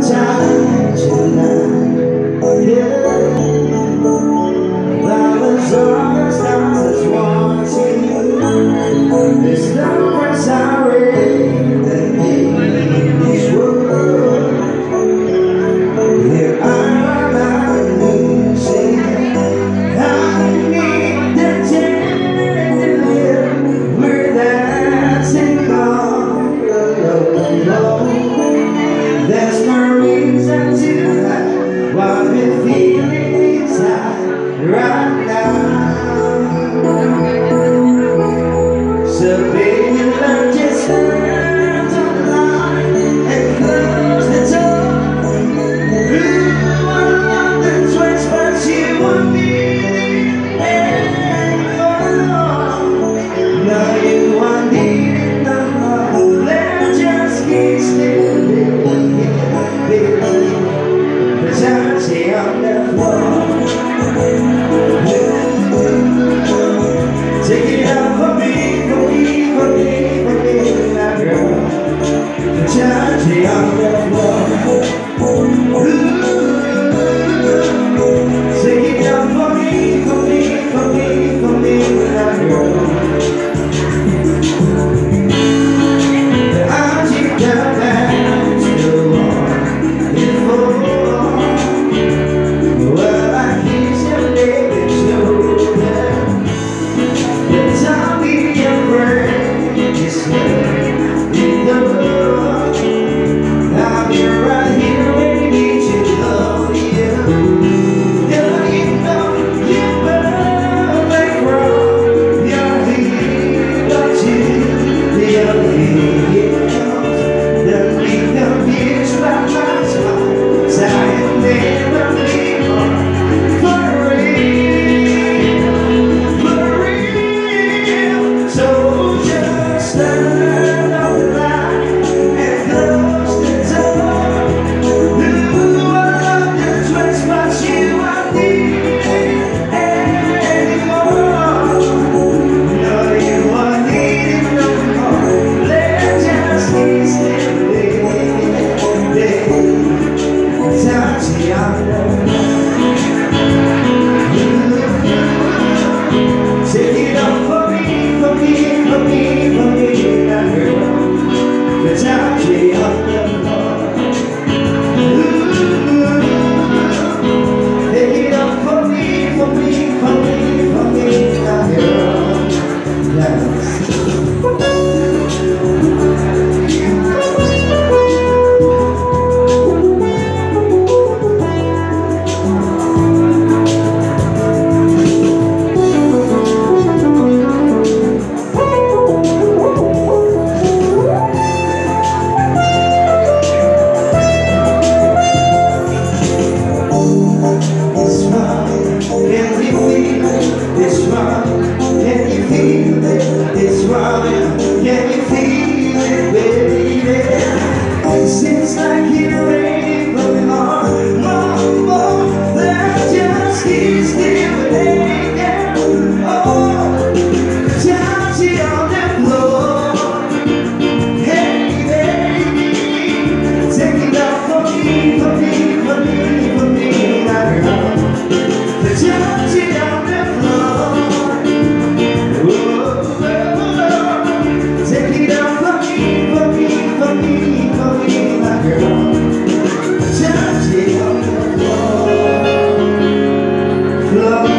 再简单艰。do what it feels. love